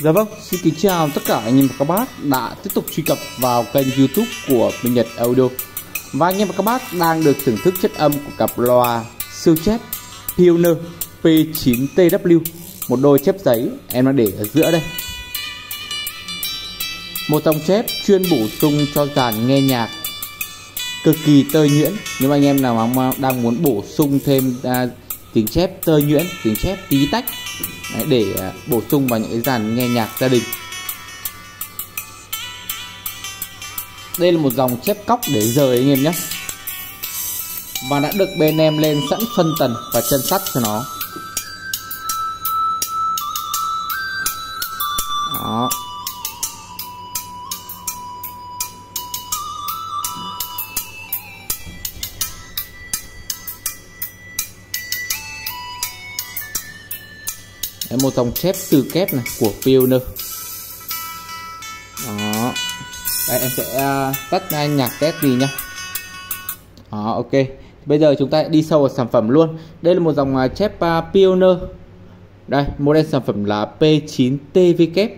Dạ vâng, xin kính chào tất cả anh em và các bác đã tiếp tục truy cập vào kênh youtube của Minh Nhật Audio. Và anh em và các bác đang được thưởng thức chất âm của cặp loa siêu chép Pioneer P9TW Một đôi chép giấy em đang để ở giữa đây. Một dòng chép chuyên bổ sung cho dàn nghe nhạc cực kỳ tơi nhuyễn. Nếu anh em nào mà đang muốn bổ sung thêm à, tiếng chép tơi nhuyễn, tiếng chép tí tách Đấy, để à, bổ sung vào những cái dàn nghe nhạc gia đình. Đây là một dòng chép cóc để rời anh em nhé. Và đã được bên em lên sẵn phân tần và chân sắt cho nó. Một dòng chép từ kép này, của Pioneer đó. Đây, em sẽ à, tắt ngay nhạc test đi nhá. Đó, ok. Bây giờ chúng ta đi sâu vào sản phẩm luôn. Đây là một dòng à, chép à, Pioneer đây, model sản phẩm là P9TV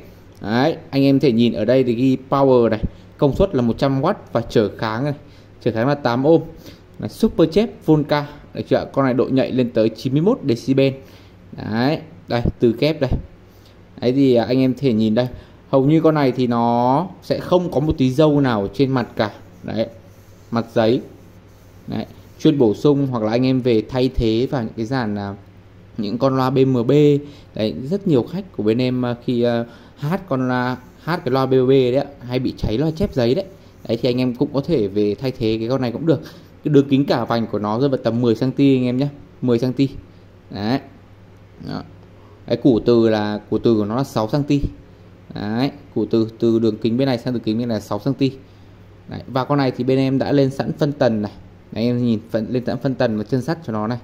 đấy, anh em thể nhìn ở đây thì ghi power này. Công suất là 100W và trở kháng này. Trở kháng là 8 ohm. Là super chép, Volca. Được chưa con này độ nhạy lên tới 91 decibel đấy đây từ kép đây. Đấy thì à, anh em thể nhìn đây. Hầu như con này thì nó sẽ không có một tí dâu nào trên mặt cả. Đấy mặt giấy. Đấy chuyên bổ sung hoặc là anh em về thay thế vào những cái dàn là những con loa BMB đấy rất nhiều khách của bên em à, khi uh, hát con loa hát cái loa BMB đấy hay bị cháy loa chép giấy đấy. Đấy thì anh em cũng có thể về thay thế cái con này cũng được. Cái đường kính cả vành của nó rơi vào tầm 10 cm anh em nhé 10 cm đấy. Đó. Cái củ từ là củ từ của nó là 6 cm đấy củ từ từ đường kính bên này sang đường kính bên này là 6 cm đấy, và con này thì bên em đã lên sẵn phân tần này. Đấy, em nhìn phần, lên sẵn phân tần và chân sắt cho nó này.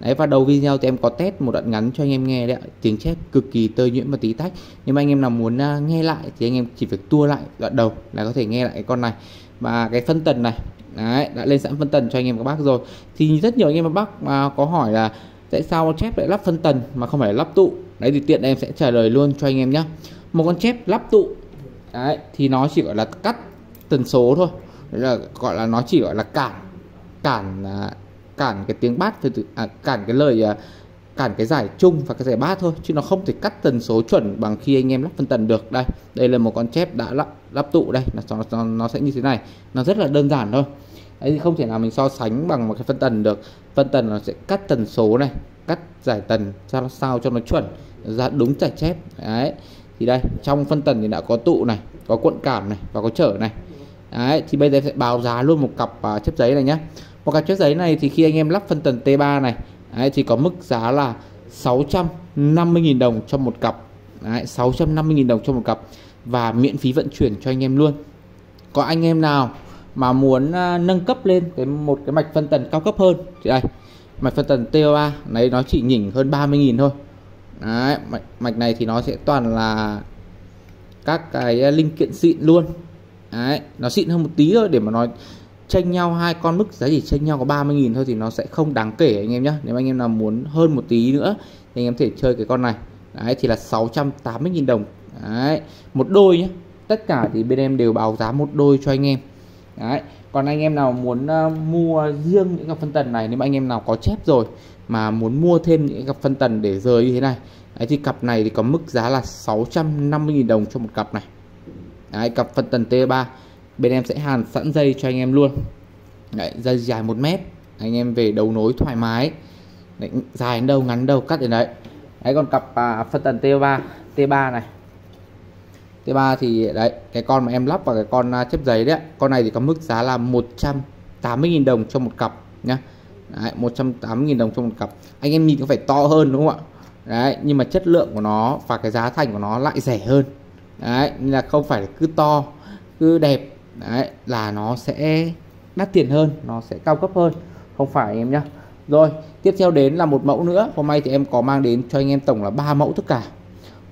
Đấy và đầu video thì em có test một đoạn ngắn cho anh em nghe đấy tiếng chép cực kỳ tơi nhuyễn và tí tách. Nhưng mà anh em nào muốn uh, nghe lại thì anh em chỉ việc tua lại đoạn đầu là có thể nghe lại cái con này. Và cái phân tần này đấy đã lên sẵn phân tần cho anh em các bác rồi. Thì rất nhiều anh em các bác uh, có hỏi là tại sao con chép lại lắp phân tần mà không phải lắp tụ? Đấy thì tiện em sẽ trả lời luôn cho anh em nhé một con chép lắp tụ đấy thì nó chỉ gọi là cắt tần số thôi. Đấy là gọi là nó chỉ gọi là cản cản à, cản cái tiếng bát à, cản cái lời à, cản cái giải chung và cái giải bát thôi chứ nó không thể cắt tần số chuẩn bằng khi anh em lắp phân tần được. Đây đây là một con chép đã lắp lắp tụ đây. Nó, nó, nó sẽ như thế này. Nó rất là đơn giản thôi đấy thì không thể nào mình so sánh bằng một cái phân tần được. Phân tần nó sẽ cắt tần số này cắt giải tần sao sao cho nó chuẩn ra đúng giải chép. Đấy thì đây trong phân tần thì đã có tụ này có cuộn cảm này và có trở này. Đấy thì bây giờ sẽ báo giá luôn một cặp uh, chép giấy này nhé một cặp chép giấy này thì khi anh em lắp phân tần T3 này đấy, thì có mức giá là 650.000 đồng cho một cặp. Đấy, 650.000 đồng cho một cặp và miễn phí vận chuyển cho anh em luôn. Có anh em nào mà muốn à, nâng cấp lên cái một cái mạch phân tần cao cấp hơn. Thì đây mạch phân tần TO3 đấy nó chỉ nhỉnh hơn 30.000 thôi. Đấy, mạch, mạch này thì nó sẽ toàn là các cái à, linh kiện xịn luôn. Đấy, nó xịn hơn một tí thôi để mà nói tranh nhau hai con mức giá chỉ tranh nhau có 30.000 thôi thì nó sẽ không đáng kể anh em nhé nếu anh em nào muốn hơn một tí nữa thì anh em thể chơi cái con này. Đấy thì là 680.000 đồng. Đấy một đôi nhé tất cả thì bên em đều báo giá một đôi cho anh em đấy. Còn anh em nào muốn uh, mua riêng những cặp phân tần này nếu mà anh em nào có chép rồi mà muốn mua thêm những cặp phân tần để rời như thế này. Đấy, thì cặp này thì có mức giá là 650.000 đồng cho một cặp này. Đấy, cặp phân tần T3 bên em sẽ hàn sẵn dây cho anh em luôn. Đấy, dây dài 1 mét. Anh em về đầu nối thoải mái. Đấy, dài đến đâu ngắn đâu cắt đến đấy. Đấy còn cặp à, phân tần T3 T3 này thứ ba thì đấy cái con mà em lắp vào cái con uh, chép giấy đấy con này thì có mức giá là 180.000 đồng cho một cặp nhá. Đấy, 180.000 đồng cho một cặp. Anh em nhìn có phải to hơn đúng không ạ? Đấy nhưng mà chất lượng của nó và cái giá thành của nó lại rẻ hơn. Đấy nên là không phải cứ to cứ đẹp. Đấy là nó sẽ đắt tiền hơn nó sẽ cao cấp hơn. Không phải em nhá. Rồi tiếp theo đến là một mẫu nữa. Hôm nay thì em có mang đến cho anh em tổng là ba mẫu tất cả.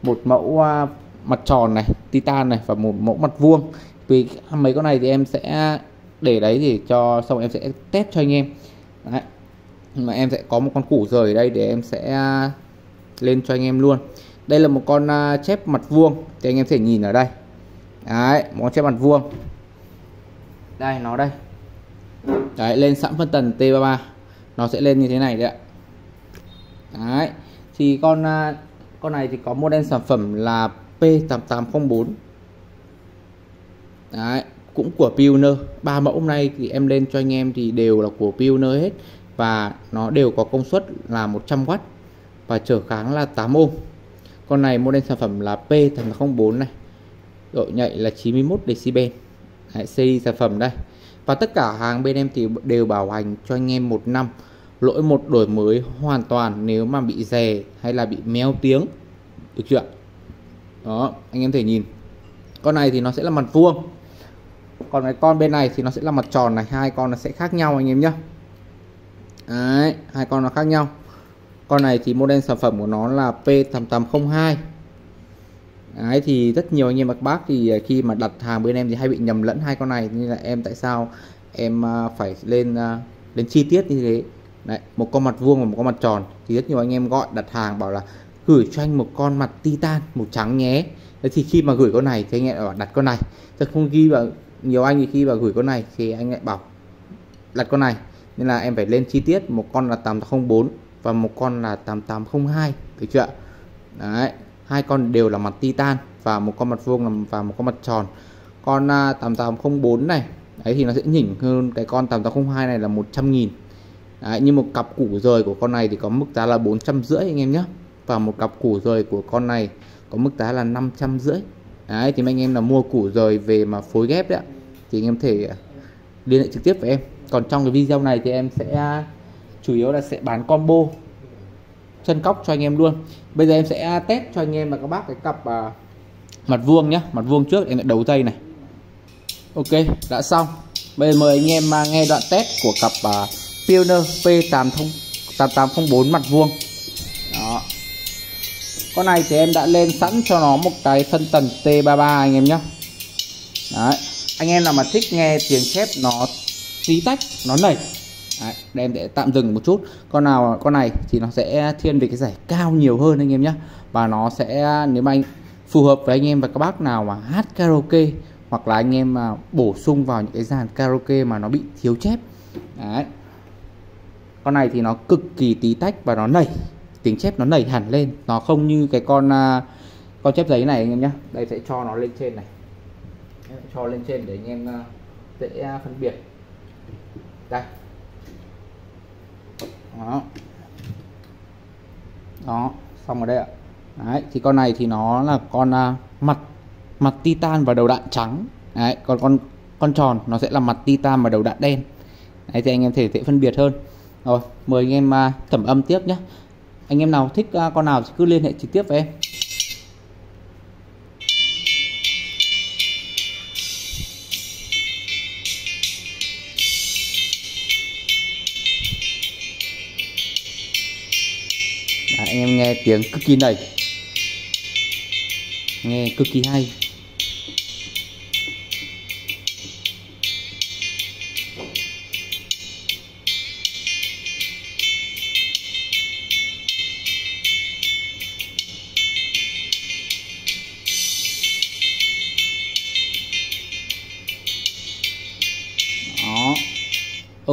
Một mẫu uh, mặt tròn này, titan này và một mẫu mặt vuông. Vì mấy con này thì em sẽ để đấy để cho, xong em sẽ test cho anh em. Đấy. mà em sẽ có một con củ rời đây để em sẽ lên cho anh em luôn. Đây là một con à, chép mặt vuông thì anh em sẽ nhìn ở đây. Đấy, một con chép mặt vuông. Đây, nó đây. Đấy, lên sẵn phân tần T33 nó sẽ lên như thế này đấy ạ. Đấy. Thì con à, con này thì có model sản phẩm là P8804 đấy cũng của Pioneer. Ba mẫu này thì em lên cho anh em thì đều là của Pioneer hết. Và nó đều có công suất là 100W và trở kháng là 8 ohm. Con này model sản phẩm là P804 này. Độ nhạy là 91 decibel. Đấy, CD sản phẩm đây. Và tất cả hàng bên em thì đều bảo hành cho anh em một năm. Lỗi một đổi mới hoàn toàn nếu mà bị rè hay là bị méo tiếng. Được chưa đó anh em thể nhìn. Con này thì nó sẽ là mặt vuông. Còn cái con bên này thì nó sẽ là mặt tròn này. Hai con nó sẽ khác nhau anh em nhé. Đấy, hai con nó khác nhau. Con này thì model sản phẩm của nó là P8802 Đấy thì rất nhiều anh em các bác thì khi mà đặt hàng bên em thì hay bị nhầm lẫn hai con này. Nên là em tại sao em à, phải lên à, đến chi tiết như thế. Đấy, một con mặt vuông và một con mặt tròn. Thì rất nhiều anh em gọi đặt hàng bảo là gửi cho anh một con mặt titan màu trắng nhé. Thế thì khi mà gửi con này thì anh lại bảo đặt con này. Thật không ghi vào nhiều anh thì khi mà gửi con này thì anh lại bảo đặt con này. Nên là em phải lên chi tiết một con là 8804 và một con là 8802 được chưa đấy hai con đều là mặt titan và một con mặt vuông và một con mặt tròn. Con à, uh, 8804 này đấy thì nó sẽ nhỉnh hơn cái con 8802 này là 100 nghìn. Đấy, nhưng một cặp củ rời của con này thì có mức giá là 450 anh em nhé và một cặp củ rời của con này có mức giá là 550 đấy thì anh em là mua củ rời về mà phối ghép đấy thì anh em thể à, liên hệ trực tiếp với em. Còn trong cái video này thì em sẽ à, chủ yếu là sẽ bán combo chân cóc cho anh em luôn. Bây giờ em sẽ à, test cho anh em và các bác cái cặp à, mặt vuông nhé mặt vuông trước em lại đấu dây này. Ok đã xong. Bây giờ mời anh em mà nghe đoạn test của cặp à, Pioneer P8804 mặt vuông con này thì em đã lên sẵn cho nó một cái phân tần T33 anh em nhé Đấy. anh em nào mà thích nghe tiếng chép nó tí tách nó nảy. Đấy, đây em để tạm dừng một chút. Con nào con này thì nó sẽ thiên về cái giải cao nhiều hơn anh em nhé và nó sẽ nếu mà anh phù hợp với anh em và các bác nào mà hát karaoke hoặc là anh em mà bổ sung vào những cái dàn karaoke mà nó bị thiếu chép. Đấy. con này thì nó cực kỳ tí tách và nó nảy tiếng chép nó nảy hẳn lên. Nó không như cái con uh, con chép giấy này anh em nhé đây sẽ cho nó lên trên này. Cho lên trên để anh em à, dễ uh, phân biệt. Đây. Đó. Đó xong rồi đây ạ. Đấy thì con này thì nó là con uh, mặt mặt titan và đầu đạn trắng. Đấy còn con con tròn nó sẽ là mặt titan và đầu đạn đen. Đấy thì anh em thể dễ phân biệt hơn. Rồi mời anh em uh, thẩm âm tiếp nhé anh em nào thích à, con nào thì cứ liên hệ trực tiếp với em. Anh em nghe tiếng cực kỳ nảy. Nghe cực kỳ hay.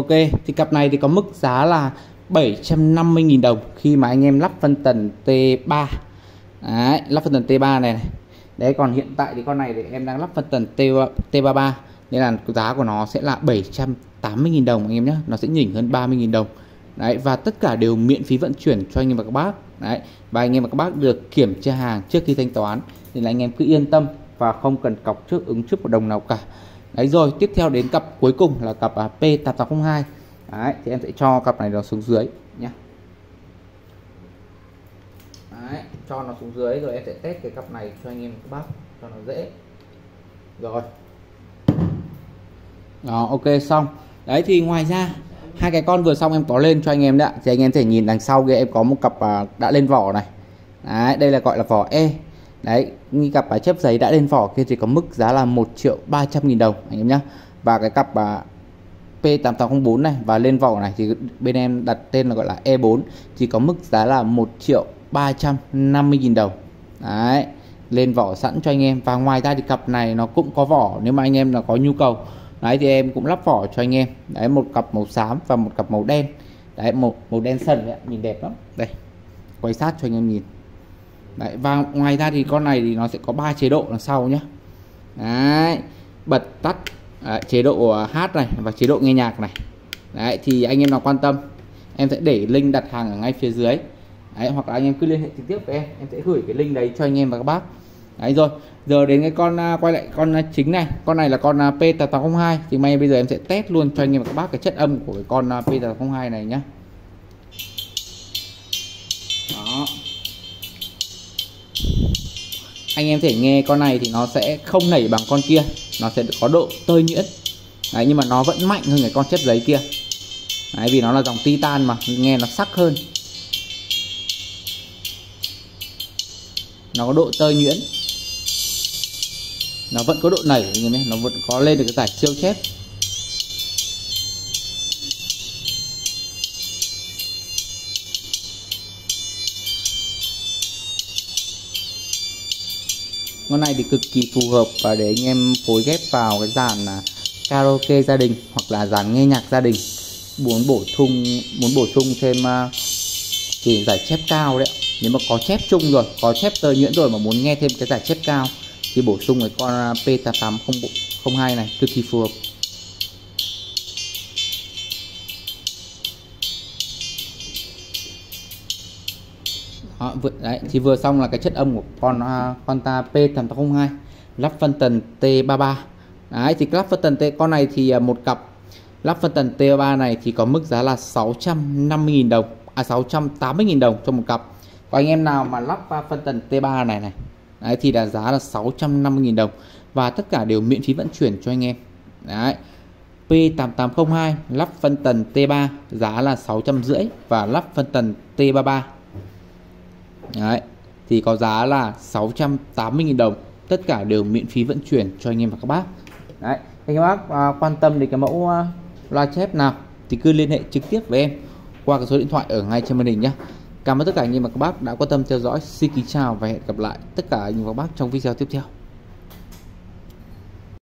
Ok, thì cặp này thì có mức giá là 750.000 đồng khi mà anh em lắp phân tần T3 Đấy, lắp phân tần T3 này, này. Đấy còn hiện tại thì con này thì em đang lắp phân tần T, T33 nên là giá của nó sẽ là 780.000 đồng anh em nhé nó sẽ nhỉnh hơn 30.000 đồng. Đấy và tất cả đều miễn phí vận chuyển cho anh em và các bác. Đấy và anh em và các bác được kiểm tra hàng trước khi thanh toán. Nên là anh em cứ yên tâm và không cần cọc trước ứng trước một đồng nào cả. Đấy rồi tiếp theo đến cặp cuối cùng là cặp à, P8802 Đấy, thì em sẽ cho cặp này nó xuống dưới nhé Đấy, cho nó xuống dưới rồi em sẽ test cái cặp này cho anh em các bác cho nó dễ. Rồi. Đó ok xong. Đấy thì ngoài ra hai cái con vừa xong em có lên cho anh em đấy thì anh em thể nhìn đằng sau kia em có một cặp à, đã lên vỏ này. Đấy đây là gọi là vỏ E đấy như cặp à, chép giấy đã lên vỏ kia thì có mức giá là 1 triệu 300 nghìn đồng anh em nhé và cái cặp à, P8804 này và lên vỏ này thì bên em đặt tên là gọi là E4 thì có mức giá là 1 triệu 350 nghìn đồng. Đấy lên vỏ sẵn cho anh em. Và ngoài ra thì cặp này nó cũng có vỏ nếu mà anh em là có nhu cầu. Đấy thì em cũng lắp vỏ cho anh em. Đấy một cặp màu xám và một cặp màu đen. Đấy một màu đen sần đấy nhìn đẹp lắm. Đây quay sát cho anh em nhìn đấy và ngoài ra thì con này thì nó sẽ có ba chế độ đằng sau nhé đấy bật tắt đấy, chế độ ờ, hát này và chế độ nghe nhạc này. Đấy thì anh em nào quan tâm em sẽ để link đặt hàng ở ngay phía dưới. Đấy, hoặc là anh em cứ liên hệ trực tiếp với em em sẽ gửi cái link đấy cho anh em và các bác. Đấy rồi giờ đến cái con uh, quay lại con uh, chính này. Con này là con à, uh, P802 thì may bây giờ em sẽ test luôn cho anh em và các bác cái chất âm của cái con uh, P802 này nhá. Anh em thể nghe con này thì nó sẽ không nảy bằng con kia. Nó sẽ có độ tơi nhuyễn. Đấy, nhưng mà nó vẫn mạnh hơn cái con chép giấy kia. Đấy, vì nó là dòng titan mà, nghe nó sắc hơn. Nó có độ tơi nhuyễn. Nó vẫn có độ nảy nhìn nhé, nó vẫn có lên được cái giải siêu chép con này thì cực kỳ phù hợp và để anh em phối ghép vào cái dàn là karaoke gia đình hoặc là dàn nghe nhạc gia đình. Muốn bổ sung muốn bổ sung thêm à, uh, thì giải chép cao đấy nếu mà có chép chung rồi có chép tơ nhuyễn rồi mà muốn nghe thêm cái giải chép cao thì bổ sung cái con à, P8802 này cực kỳ phù hợp. Vừa, đấy, thì vừa xong là cái chất âm của con uh, con ta P8802 lắp phân tần T33 đấy thì lắp phân tần T con này thì uh, một cặp. Lắp phân tần T33 này thì có mức giá là 650.000 đồng à 680.000 đồng cho một cặp. Và anh em nào mà lắp phân tần T3 này này đấy, thì là giá là 650.000 đồng. Và tất cả đều miễn phí vận chuyển cho anh em. Đấy P8802 lắp phân tần T3 giá là 650 và lắp phân tần T33 đấy. Thì có giá là 680.000 đồng. Tất cả đều miễn phí vận chuyển cho anh em và các bác. Đấy. Anh em bác à, quan tâm đến cái mẫu à, loa chép nào thì cứ liên hệ trực tiếp với em qua cái số điện thoại ở ngay trên màn hình nhé Cảm ơn tất cả anh em và các bác đã quan tâm theo dõi. Xin kính chào và hẹn gặp lại tất cả anh em và các bác trong video tiếp theo.